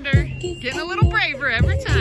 getting a little braver every time.